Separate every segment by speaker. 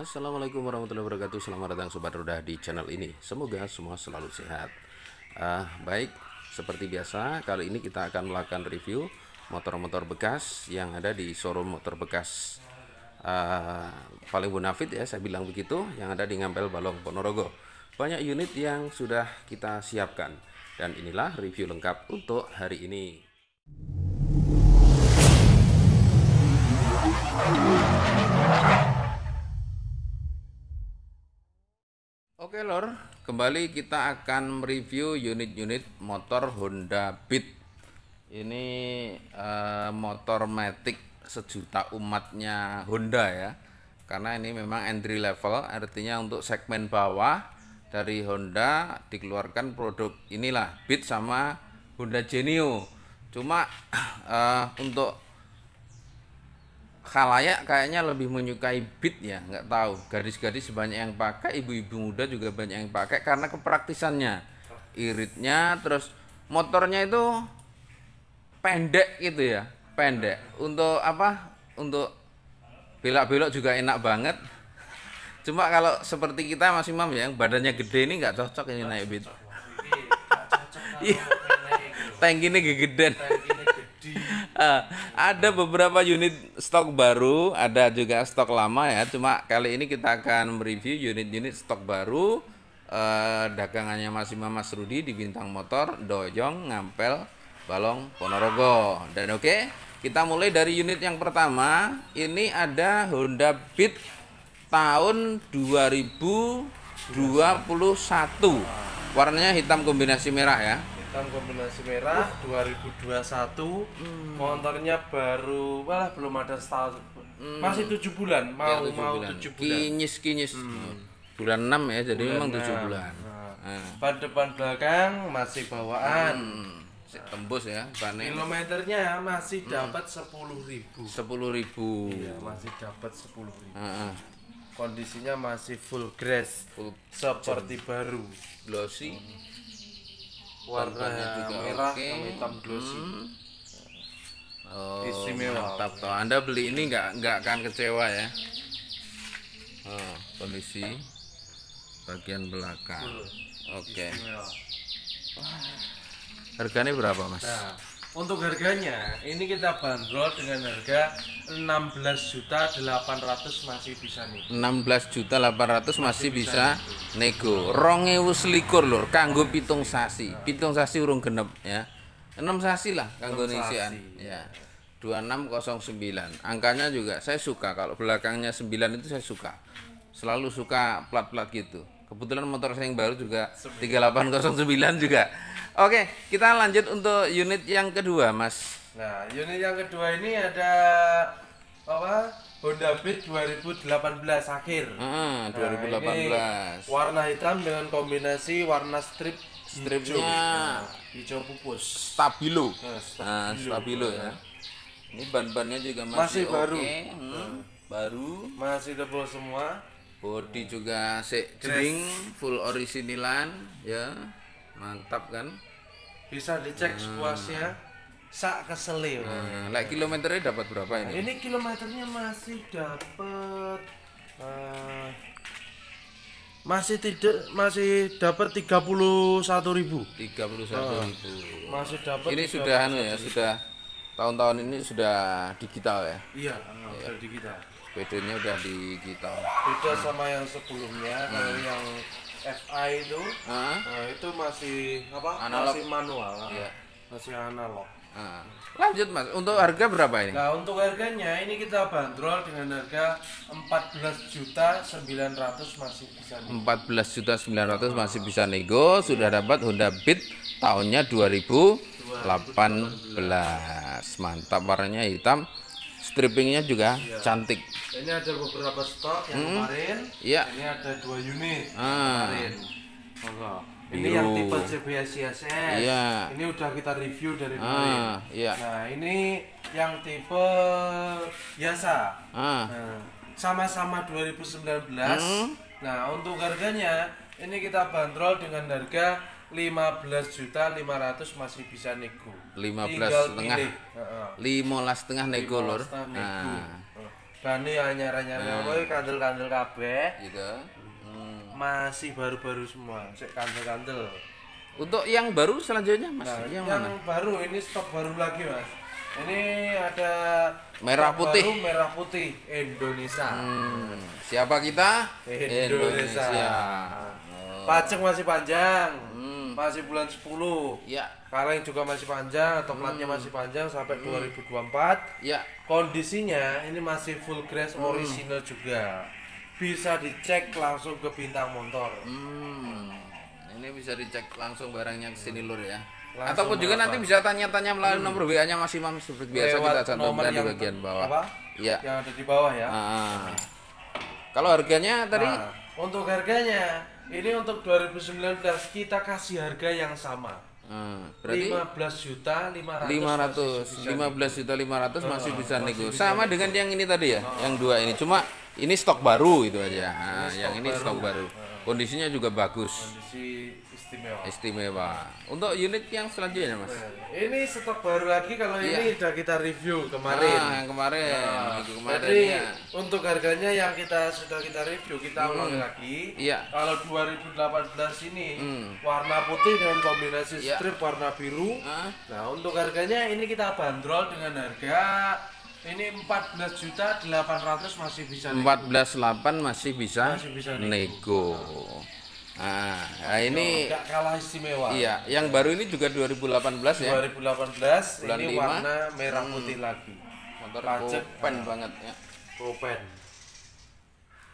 Speaker 1: Assalamualaikum warahmatullahi wabarakatuh. Selamat datang Sobat Roda di channel ini. Semoga semua selalu sehat. Uh, Baik, seperti biasa Kali ini kita akan melakukan review Motor-motor bekas yang ada di showroom motor bekas uh, Paling bonafit ya, saya bilang begitu Yang ada di Ngampel Balong Ponorogo. Banyak unit yang sudah kita siapkan. Dan inilah review lengkap untuk hari ini Oke lor, kembali kita akan mereview unit-unit motor Honda Beat. Ini uh, motor matic sejuta umatnya Honda ya. Karena ini memang entry level, artinya untuk segmen bawah dari Honda dikeluarkan produk inilah Beat sama Honda Genio. Cuma uh, untuk khalayak kayaknya lebih menyukai beat ya nggak tahu. Gadis-gadis banyak yang pakai ibu-ibu muda juga banyak yang pakai karena kepraktisannya. Iritnya terus motornya itu pendek gitu ya pendek. Untuk apa? Untuk belok-belok juga enak banget. Cuma kalau seperti kita masih mam ya badannya gede ini nggak cocok ini naik beat. Iya tank ini uh, ada beberapa unit stok baru, ada juga stok lama ya. Cuma kali ini kita akan mereview unit-unit stok baru uh, dagangannya masih Mas Rudi di Bintang Motor, Dojong, Ngampel, Balong, Ponorogo. Dan oke, okay, kita mulai dari unit yang pertama. Ini ada Honda Beat tahun 2021. Warnanya hitam kombinasi merah ya
Speaker 2: hitam kombinasi merah uh. 2021 hmm. motornya baru wah belum ada setahun. Hmm. masih tujuh bulan mau ya, 7 mau tujuh bulan.
Speaker 1: Kinyis kinyis. Hmm. bulan 6 ya jadi bulan memang tujuh bulan.
Speaker 2: Nah. Nah. ban depan belakang masih bawaan. Hmm.
Speaker 1: tembus ya
Speaker 2: panen kilometernya masih dapat sepuluh ribu.
Speaker 1: Sepuluh ribu.
Speaker 2: Iya masih dapat sepuluh ribu. Uh, uh. kondisinya masih full grass full seperti baru.
Speaker 1: Glossy hmm
Speaker 2: warnanya juga merah okay. sama hitam glossy. Hmm.
Speaker 1: oh, istimewa. mantap toh. Anda beli ini nggak nggak akan kecewa ya? Oh, kondisi bagian belakang. Oke. Okay. harganya berapa mas?
Speaker 2: Nah, untuk harganya ini kita bandrol dengan harga 16 juta 800 masih bisa nih
Speaker 1: 16 juta 800 masih, masih bisa, bisa nego. rongewu selikur lur kanggo pitung sasi. Pitung sasi urung genep ya. 6 sasi lah kanggo nisian ya. 2609 angkanya juga saya suka kalau belakangnya 9 itu saya suka. Selalu suka plat-plat gitu. Kebetulan motor saya yang baru juga 3809 juga Oke, kita lanjut untuk unit yang kedua, Mas.
Speaker 2: Nah, unit yang kedua ini ada apa? Honda Beat 2018 akhir.
Speaker 1: Ah, 2018. Nah,
Speaker 2: warna hitam dengan kombinasi warna strip
Speaker 1: stripnya hijau,
Speaker 2: nah, hijau pupus.
Speaker 1: Stabilo. Nah, stabilo, nah, stabilo ya. Ini ban-bannya juga masih, masih baru. Okay. Hmm, nah. Baru.
Speaker 2: Masih tebal semua.
Speaker 1: Body juga jering full orisinilan ya mantap kan?
Speaker 2: Bisa dicek hmm. sepuasnya. Sak keselio
Speaker 1: hmm. like kilometernya dapat berapa ini?
Speaker 2: Ini kilometernya masih dapat uh, masih tidak masih dapat tiga puluh satu ribu.
Speaker 1: Tiga puluh satu ribu.
Speaker 2: Oh, masih dapat
Speaker 1: ini sudah anu ya sudah tahun-tahun ini sudah digital ya?
Speaker 2: Iya ya. sudah digital.
Speaker 1: Bedanya udah digital.
Speaker 2: Beda sama yang sebelumnya hmm. kalau yang FI itu uh nah, itu masih apa analog. masih manual yeah. masih analog
Speaker 1: uh. lanjut mas untuk harga berapa ini
Speaker 2: nah untuk harganya ini kita bandrol dengan harga 14 juta 900 masih bisa nego.
Speaker 1: 14 juta 900 masih bisa nego sudah dapat Honda Beat tahunnya 2018 mantap warnanya hitam strippingnya juga iya. cantik
Speaker 2: ini ada beberapa stok yang hmm. kemarin
Speaker 1: iya
Speaker 2: ini ada dua unit ah. kemarin oh, ini Biru. yang tipe CBS CSS
Speaker 1: iya
Speaker 2: ini udah kita review dari ah, kemarin
Speaker 1: iya.
Speaker 2: nah ini yang tipe biasa ah. nah, sama-sama 2019 hmm. nah untuk harganya ini kita bandrol dengan harga 15 juta 500 masih bisa nego
Speaker 1: 15 setengah 15 setengah nego lor
Speaker 2: nah. bani anyar-anyar nah. kowe kandel-kandel kabeh
Speaker 1: gitu
Speaker 2: hmm. masih baru-baru semua cek kandel-kandel
Speaker 1: untuk yang baru selanjutnya mas nah,
Speaker 2: yang, yang mana? baru ini stok baru lagi mas ini ada
Speaker 1: merah putih
Speaker 2: baru merah putih Indonesia
Speaker 1: hmm. siapa kita
Speaker 2: Indonesia, Indonesia. Oh. masih panjang hmm. Masih bulan 10
Speaker 1: ya
Speaker 2: kaleng juga masih panjang atau platnya hmm. masih panjang sampai hmm. 2024
Speaker 1: ya
Speaker 2: kondisinya ini masih full grass hmm. original juga bisa dicek langsung ke bintang motor
Speaker 1: hmm. ini bisa dicek langsung barangnya ke sini lur ya langsung ataupun juga nanti bisa tanya-tanya melalui hmm. nomor WA-nya masih Mam seperti biasa Lewat kita cantumkan di bagian bawah. Apa?
Speaker 2: Ya. Yang ada di bawah ya.
Speaker 1: Ah. Kalau harganya tadi nah,
Speaker 2: untuk harganya ini untuk 2019 kita kasih harga yang sama.
Speaker 1: Hmm, berarti
Speaker 2: 15 juta 500
Speaker 1: 500 15 juta 500 masih bisa nego. Sama dengan yang ini tadi ya, oh. yang dua ini. Cuma ini stok baru itu aja. Nah, ini yang ini stok baru. Kondisinya juga bagus.
Speaker 2: Kondisi istimewa.
Speaker 1: Istimewa. Untuk unit yang selanjutnya, Mas.
Speaker 2: Ini stok baru lagi kalau iya. ini sudah kita review kemarin.
Speaker 1: Nah, yang kemarin. Nah,
Speaker 2: kemarin jadi ya. untuk harganya yang kita sudah kita review kita hmm. ulangi lagi.
Speaker 1: Iya.
Speaker 2: Kalau 2018 ini hmm. warna putih dengan kombinasi iya. strip warna biru. Ah. Nah, untuk harganya ini kita bandrol dengan harga ini 14 juta 800 masih bisa
Speaker 1: nego. 14 8 masih bisa, masih bisa nego. nego. Nah, nah ini
Speaker 2: Gak kalah istimewa.
Speaker 1: Iya, yang baru ini juga 2018 ya.
Speaker 2: 2018 Bulan ini 5. warna merah hmm. putih hmm. lagi.
Speaker 1: Motor pajak pen nah. banget ya.
Speaker 2: Propen.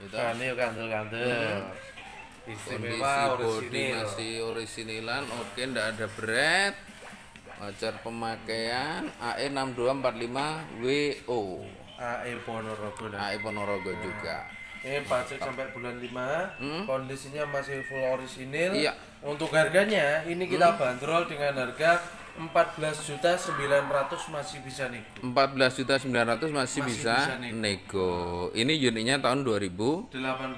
Speaker 2: Itu. Ini kantel-kantel. Hmm.
Speaker 1: Istimewa orisinil. masih orisinilan, oke ndak ada berat. Wajar pemakaian AE 6245 WO.
Speaker 2: AE Ponorogo.
Speaker 1: AE Ponorogo juga
Speaker 2: ini pajak sampai bulan 5 hmm? kondisinya masih full orisinil iya. untuk harganya ini kita hmm? bandrol dengan harga 14 juta 900 masih bisa nego
Speaker 1: 14 juta 900 masih, masih bisa, bisa nego. nego ini unitnya tahun 2018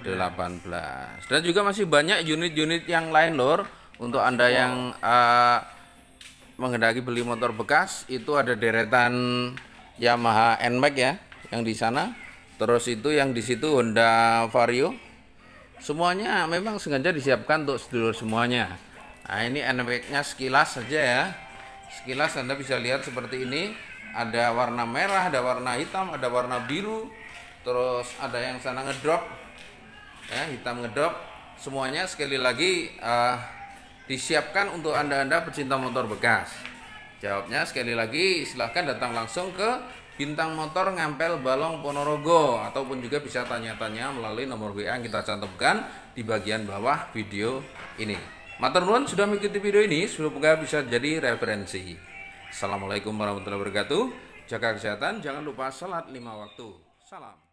Speaker 1: 18. dan juga masih banyak unit-unit yang lain lor untuk anda yang uh, menghendaki beli motor bekas itu ada deretan Yamaha NMAX ya yang di sana. Terus itu yang di situ Honda Vario. Semuanya memang sengaja disiapkan untuk sedulur semuanya. Nah ini NMAX nya sekilas saja ya. Sekilas anda bisa lihat seperti ini. Ada warna merah ada warna hitam ada warna biru. Terus ada yang sana ngedrop. Ya hitam ngedrop. Semuanya sekali lagi uh, disiapkan untuk anda-anda pecinta motor bekas jawabnya sekali lagi silahkan datang langsung ke Bintang Motor Ngampel Balong Ponorogo ataupun juga bisa tanya-tanya melalui nomor WA yang kita cantumkan di bagian bawah video ini. Matur nuwun sudah mengikuti video ini, semoga bisa jadi referensi. Assalamualaikum warahmatullahi wabarakatuh. Jaga kesehatan, jangan lupa salat lima waktu. Salam.